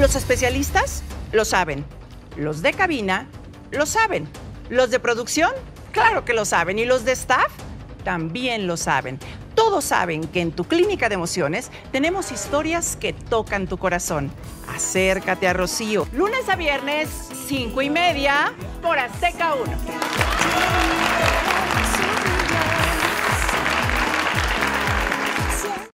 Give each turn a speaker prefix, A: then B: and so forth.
A: Los especialistas lo saben. Los de cabina lo saben. Los de producción, claro que lo saben. Y los de staff también lo saben. Todos saben que en tu clínica de emociones tenemos historias que tocan tu corazón. Acércate a Rocío. Lunes a viernes, 5 y media, por Azteca 1.